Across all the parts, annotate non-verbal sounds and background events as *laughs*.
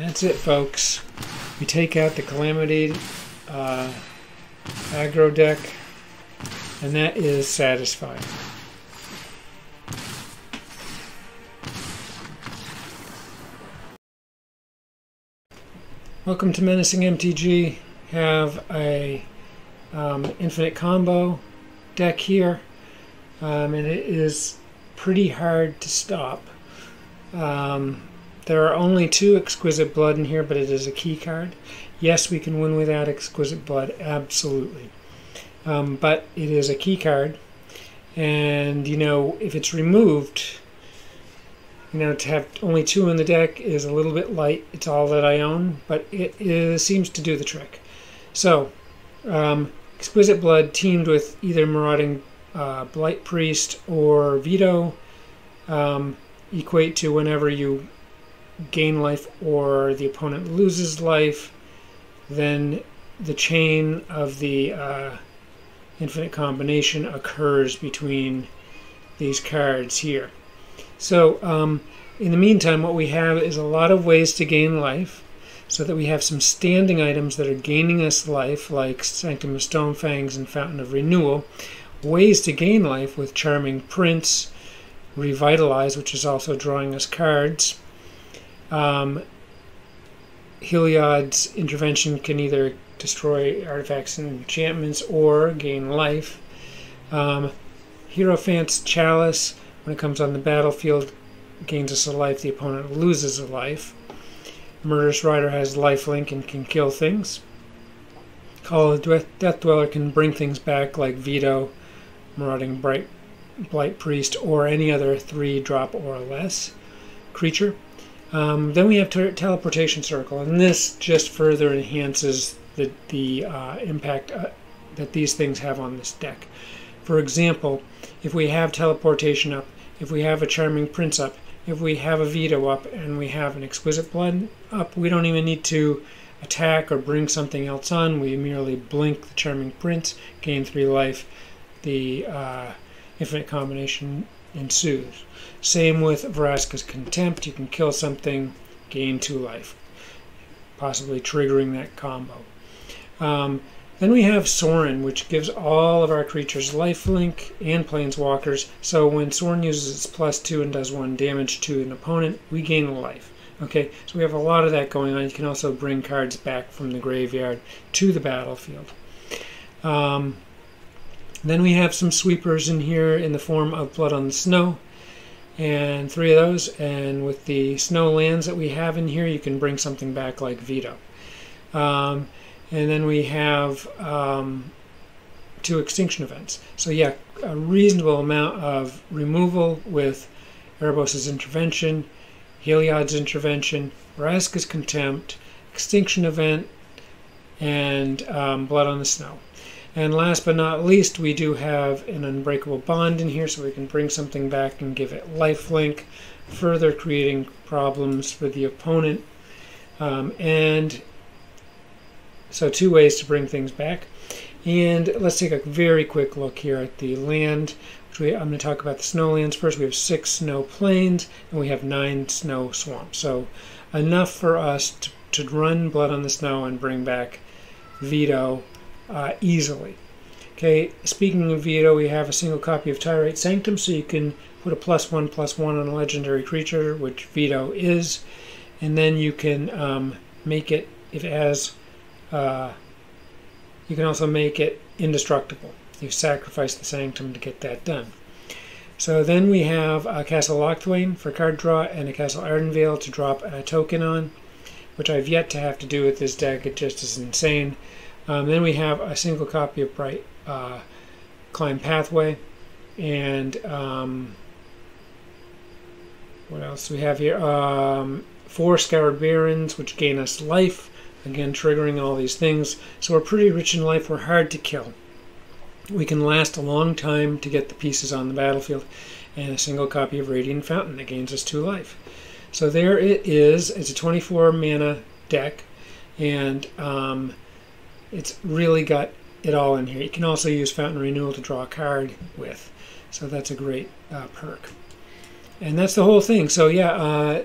that's it, folks. We take out the Calamity uh, aggro deck, and that is satisfying. Welcome to Menacing MTG. Have a um, infinite combo deck here, um, and it is pretty hard to stop. Um, there are only two Exquisite Blood in here, but it is a key card. Yes, we can win without Exquisite Blood, absolutely. Um, but it is a key card, and you know, if it's removed, you know, to have only two in the deck is a little bit light. It's all that I own, but it, seems to do the trick. So, um, Exquisite Blood teamed with either Marauding uh, Blight Priest or Vito um, equate to whenever you gain life or the opponent loses life, then the chain of the uh, infinite combination occurs between these cards here. So um, in the meantime, what we have is a lot of ways to gain life so that we have some standing items that are gaining us life, like Sanctum of Stonefangs and Fountain of Renewal. Ways to gain life with Charming Prince, Revitalize, which is also drawing us cards. Um, Heliod's intervention can either destroy artifacts and enchantments or gain life. Um, Chalice, when it comes on the battlefield, gains us a life, the opponent loses a life. Murderous Rider has lifelink and can kill things. Call of Death Dweller can bring things back like Vito, Marauding Bright, Blight Priest, or any other three drop or less creature. Um, then we have Teleportation Circle, and this just further enhances the, the uh, impact uh, that these things have on this deck. For example, if we have Teleportation up, if we have a Charming Prince up, if we have a Vito up, and we have an Exquisite Blood up, we don't even need to attack or bring something else on. We merely blink the Charming Prince, gain 3 life. The uh, Infinite Combination ensues. Same with Vraska's Contempt. You can kill something, gain 2 life, possibly triggering that combo. Um, then we have Sorin, which gives all of our creatures lifelink and planeswalkers. So when Sorin uses its plus 2 and does 1 damage to an opponent, we gain a life. Okay, so we have a lot of that going on. You can also bring cards back from the graveyard to the battlefield. Um, then we have some sweepers in here in the form of Blood on the Snow and three of those. And with the snow lands that we have in here, you can bring something back like Vito. Um, and then we have um, two extinction events. So yeah, a reasonable amount of removal with Erebos' intervention, Heliod's intervention, Vraska's contempt, extinction event, and um, blood on the snow. And last but not least, we do have an unbreakable bond in here, so we can bring something back and give it lifelink, further creating problems for the opponent. Um, and so two ways to bring things back. And let's take a very quick look here at the land. We, I'm going to talk about the snowlands first. We have six snow plains and we have nine snow swamps. So enough for us to, to run Blood on the Snow and bring back Vito uh, easily. Okay, speaking of Vito, we have a single copy of Tyrite Sanctum, so you can put a plus one, plus one on a legendary creature, which Vito is, and then you can um, make it, if it has, uh, you can also make it indestructible. You sacrifice the Sanctum to get that done. So then we have a Castle Locthwain for card draw and a Castle Ardenvale to drop a token on, which I've yet to have to do with this deck. It just is insane. Um, then we have a single copy of Bright uh, Climb Pathway. And um, what else we have here? Um, four Scoured Barrens, which gain us life. Again, triggering all these things. So we're pretty rich in life. We're hard to kill. We can last a long time to get the pieces on the battlefield. And a single copy of Radiant Fountain that gains us two life. So there it is. It's a 24 mana deck. And um, it's really got it all in here. You can also use Fountain Renewal to draw a card with. So that's a great uh, perk. And that's the whole thing. So yeah, uh,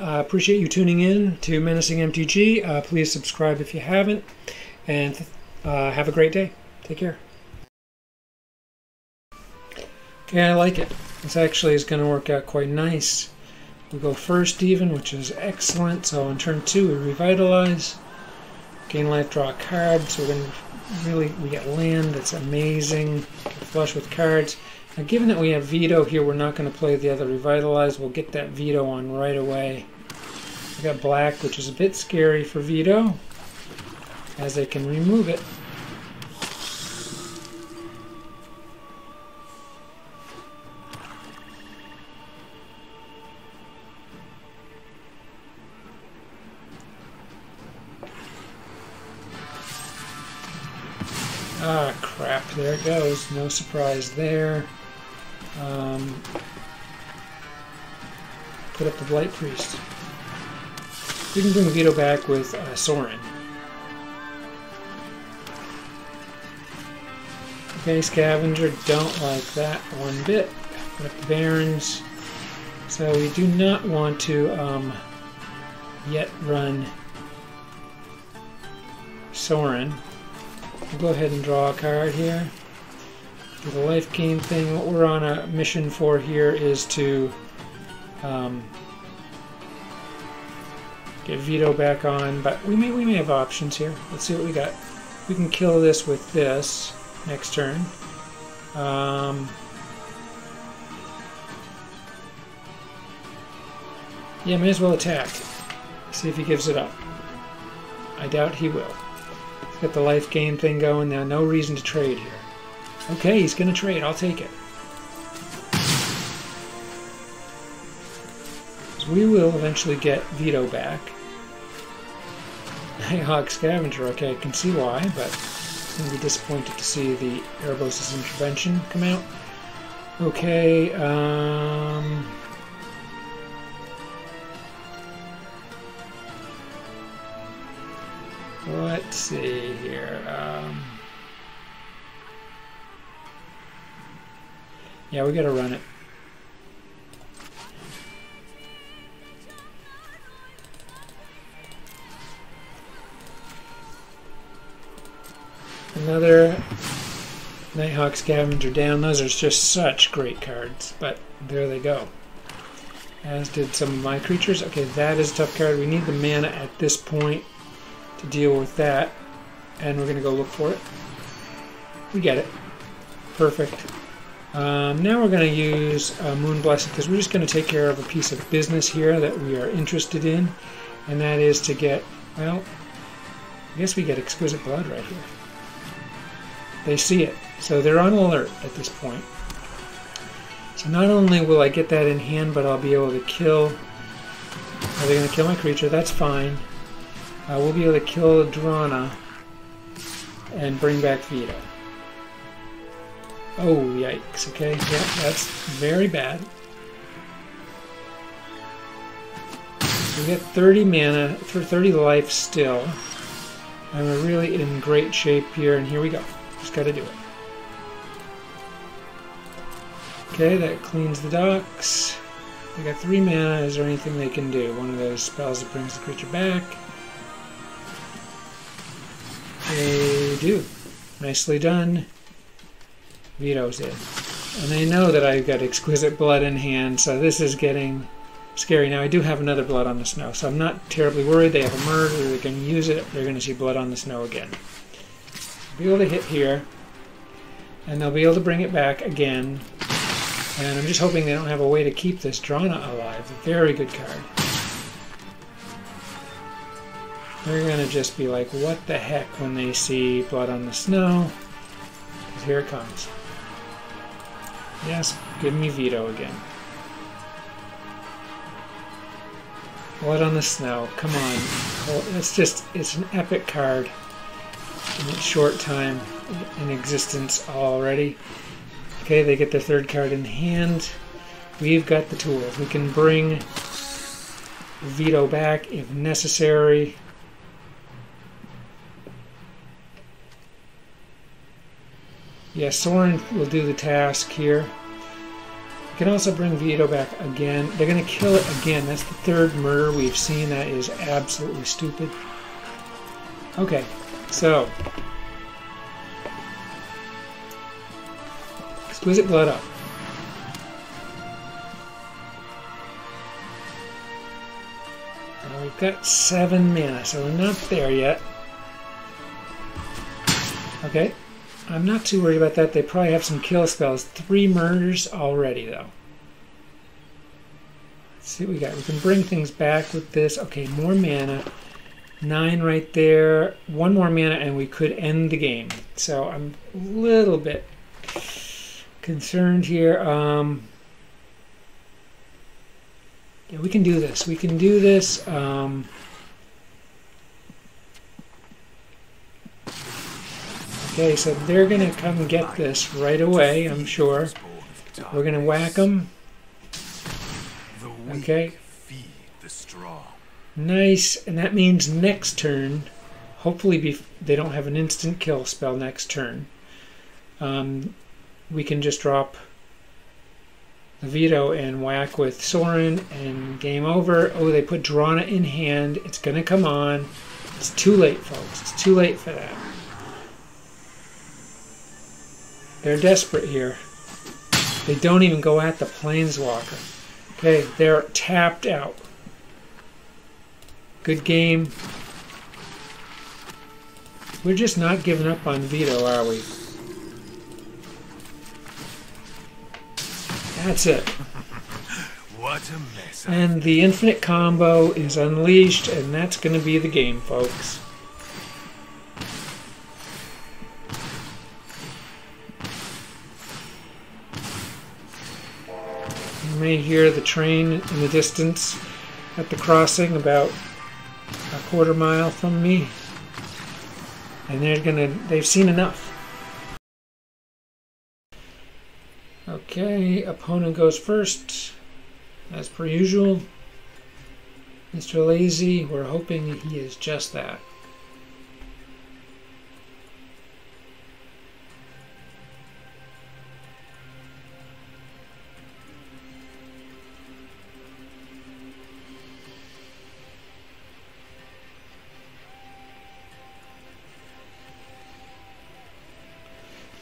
Uh, appreciate you tuning in to Menacing MTG. Uh, please subscribe if you haven't. And uh, have a great day. Take care. Okay, I like it. This actually is going to work out quite nice. We go first even, which is excellent. So on turn two, we revitalize. Gain life, draw a card. So we're going to really, we get land. That's amazing. Flush with cards. Now, given that we have Vito here, we're not going to play the other revitalize. We'll get that Vito on right away. We got black, which is a bit scary for Vito, as they can remove it. It goes. No surprise there. Um, put up the Blight Priest. We can bring Vito back with uh, Sorin. Okay, Scavenger, don't like that one bit. Put up the Barrens. So we do not want to um, yet run Sorin. We'll go ahead and draw a card here. The life gain thing. What we're on a mission for here is to um, get Vito back on, but we may we may have options here. Let's see what we got. We can kill this with this next turn. Um, yeah, may as well attack. See if he gives it up. I doubt he will. He's got the life gain thing going now. No reason to trade here. Okay, he's to trade. I'll take it. We will eventually get Vito back. *laughs* Nighthawk Scavenger. Okay, I can see why, but I'm going to be disappointed to see the Erebos' intervention come out. Okay, um... Let's see here. Um, yeah, we gotta run it. Another Nighthawk Scavenger down. Those are just such great cards, but there they go. As did some of my creatures. Okay, that is a tough card. We need the mana at this point to deal with that. And we're going to go look for it. We get it. Perfect. Um, now we're going to use uh, Moon Blessing because we're just going to take care of a piece of business here that we are interested in. And that is to get, well, I guess we get Exquisite Blood right here. They see it. So they're on alert at this point. So not only will I get that in hand, but I'll be able to kill... Are they going to kill my creature? That's fine. Uh, we'll be able to kill Drana and bring back Vito. Oh, yikes. Okay, yeah, that's very bad. We get 30 mana for 30 life still. And we're really in great shape here, and here we go. Just gotta do it. Okay, that cleans the docks. We got three mana. Is there anything they can do? One of those spells that brings the creature back. They do. Nicely done. Vito's in. And they know that I've got exquisite blood in hand, so this is getting scary. Now, I do have another blood on the snow, so I'm not terribly worried. They have a murder, they can use it, they're going to see blood on the snow again. Be able to hit here, and they'll be able to bring it back again. And I'm just hoping they don't have a way to keep this Drana alive. Very good card. They're going to just be like, what the heck when they see blood on the snow. Here it comes. Yes, give me Vito again. Blood on the snow. Come on. It's just, it's an epic card in its short time in existence already. Okay, they get their third card in hand. We've got the tools. We can bring Vito back if necessary. Yeah, Sorin will do the task here. can also bring Vito back again. They're going to kill it again. That's the third murder we've seen. That is absolutely stupid. Okay, so. Exquisite Blood up. We've got seven mana, so we're not there yet. Okay. I'm not too worried about that. They probably have some kill spells. Three murders already, though. Let's see what we got. We can bring things back with this. Okay, more mana. Nine right there. One more mana, and we could end the game. So I'm a little bit concerned here. Um, yeah, we can do this. We can do this. Um, Okay, so they're going to come get this right away, I'm sure. We're going to whack them. Okay. Nice, and that means next turn, hopefully they don't have an instant kill spell next turn. Um, we can just drop the Vito and whack with Sorin and game over. Oh, they put Drana in hand. It's going to come on. It's too late, folks. It's too late for that. They're desperate here. They don't even go at the Planeswalker. Okay, they're tapped out. Good game. We're just not giving up on Vito, are we? That's it. what a mess. And the infinite combo is unleashed, and that's going to be the game, folks. May hear the train in the distance at the crossing about a quarter mile from me. And they're gonna, they've seen enough. Okay, opponent goes first, as per usual. Mr. Lazy, we're hoping he is just that.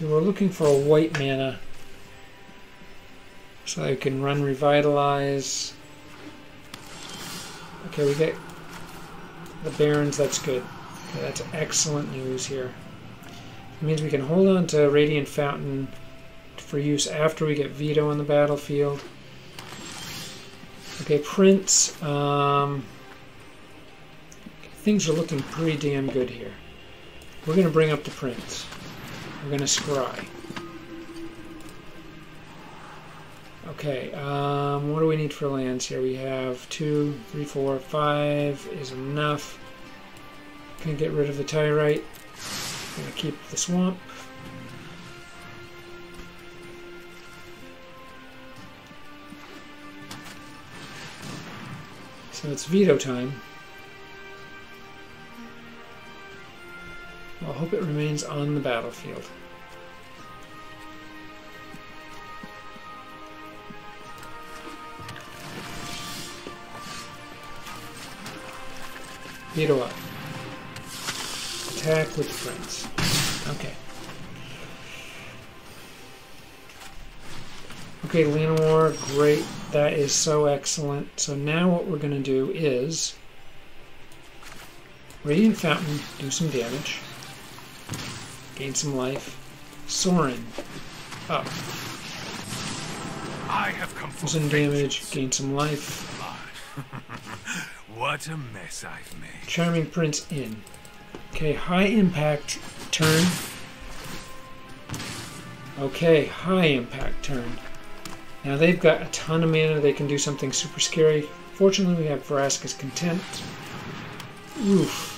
We're looking for a white mana so I can run Revitalize. Okay, we get the Barrens, that's good. Okay, that's excellent news here. It means we can hold on to Radiant Fountain for use after we get Vito on the battlefield. Okay, Prince. Um, things are looking pretty damn good here. We're going to bring up the Prince. We're going to scry. Okay, um, what do we need for lands here? We have two, three, four, five is enough. Can get rid of the Tyrite. Gonna keep the swamp. So it's Vito time. I hope it remains on the battlefield. Vito up. Attack with friends. Okay. Okay, Llanowar, great. That is so excellent. So now what we're going to do is Radiant Fountain, do some damage. Gain some life. Sorin. Up. I have come for some damage. Gain some life. *laughs* what a mess I've made. Charming Prince in. Okay, high impact turn. Okay, high impact turn. Now they've got a ton of mana. They can do something super scary. Fortunately, we have Vraska's Contempt. Oof.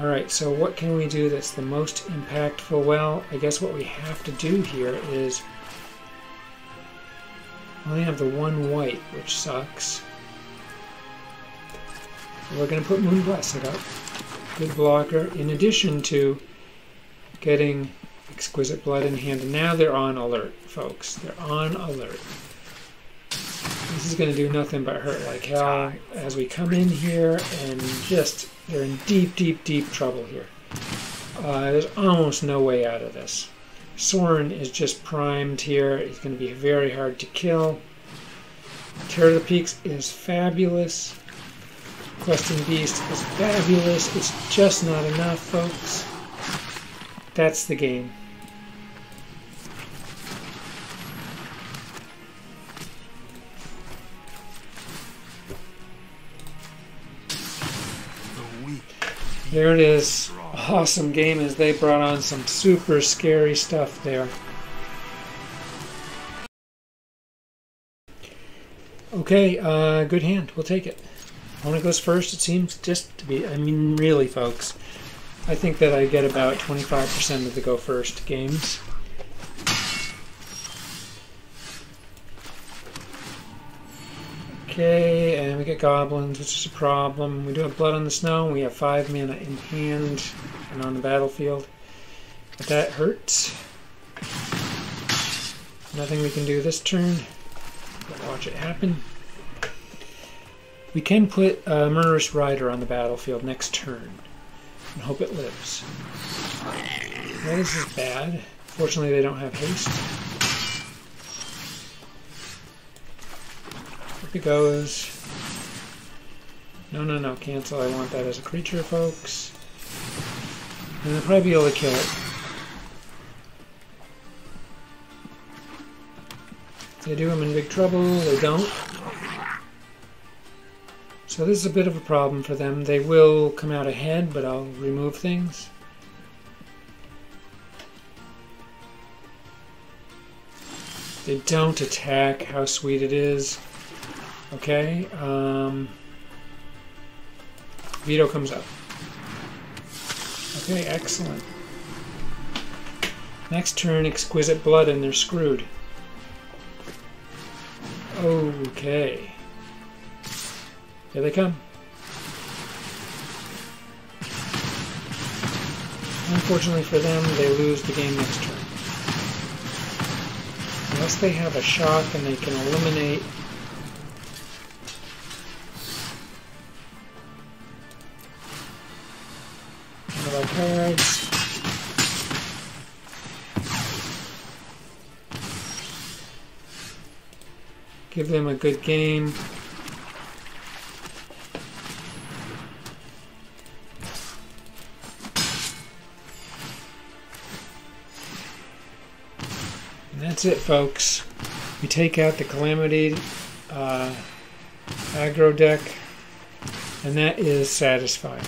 Alright, so what can we do that's the most impactful? Well, I guess what we have to do here is only have the one white, which sucks. We're going to put Moon Blessed up. Good blocker, in addition to getting Exquisite Blood in hand. And now they're on alert, folks. They're on alert. This is going to do nothing but hurt like hell as we come in here and just, they're in deep, deep, deep trouble here. Uh, there's almost no way out of this. Sorin is just primed here. He's going to be very hard to kill. Terror of the Peaks is fabulous. Questing Beast is fabulous. It's just not enough, folks. That's the game. There it is. Awesome game as they brought on some super scary stuff there. Okay, uh, good hand. We'll take it. Opponent goes first. It seems just to be. I mean, really, folks. I think that I get about 25% of the go first games. Okay, and we get goblins, which is a problem. We do have blood on the snow. We have five mana in hand and on the battlefield. But that hurts. Nothing we can do this turn. But watch it happen. We can put a Murderous Rider on the battlefield next turn and hope it lives. This is bad. Fortunately, they don't have haste. It goes. No, no, no, cancel. I want that as a creature, folks. And they'll probably be able to kill it. They do, I'm in big trouble. They don't. So this is a bit of a problem for them. They will come out ahead, but I'll remove things. They don't attack. How sweet it is. Okay. Um, Vito comes up. Okay, excellent. Next turn, Exquisite Blood, and they're screwed. Okay. Here they come. Unfortunately for them, they lose the game next turn. Unless they have a shock and they can eliminate Give them a good game. And that's it, folks. We take out the Calamity uh, aggro deck, and that is satisfying.